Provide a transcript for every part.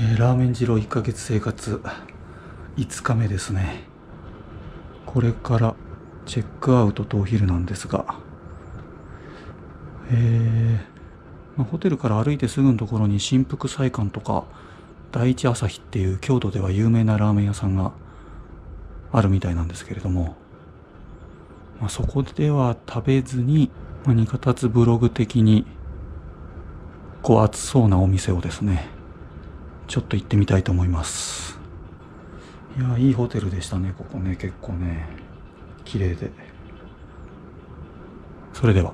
えー、ラーメン二郎1ヶ月生活。5日目ですね。これからチェックアウトとお昼なんですが。えー、まあ、ホテルから歩いてすぐのところに新福菜館とか第一朝日っていう京都では有名なラーメン屋さんがあるみたいなんですけれども、まあ、そこでは食べずに、まあ、二方つブログ的にこう暑そうなお店をですねちょっと行ってみたいと思います。いやいいホテルでしたねここね。結構ね綺麗で。それでは。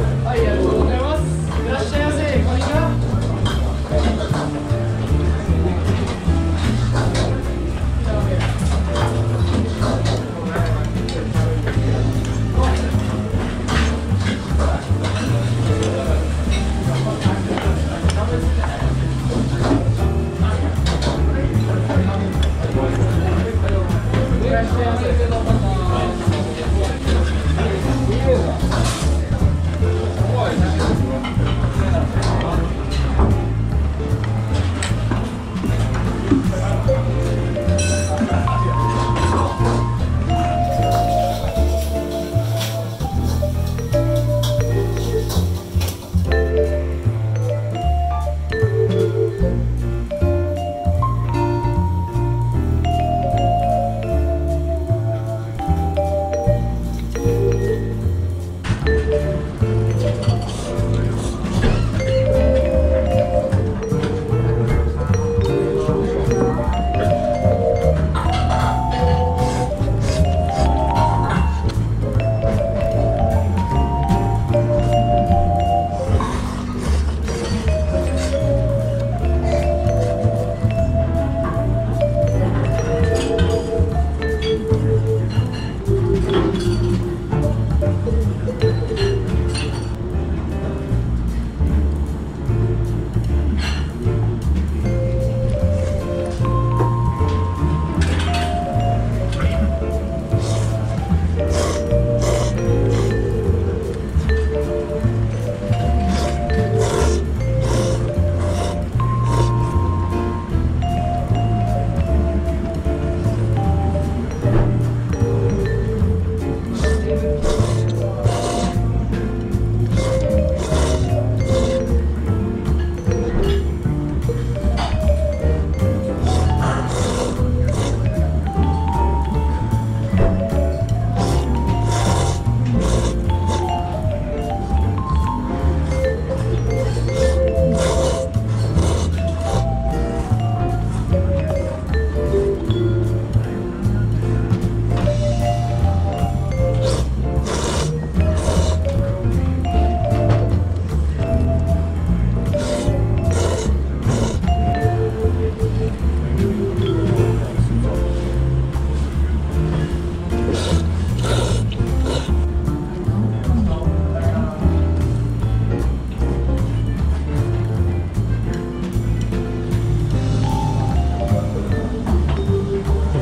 はい、ありがとうございます。いらっしゃいませ。こんにちは。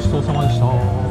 ちそうさまでした。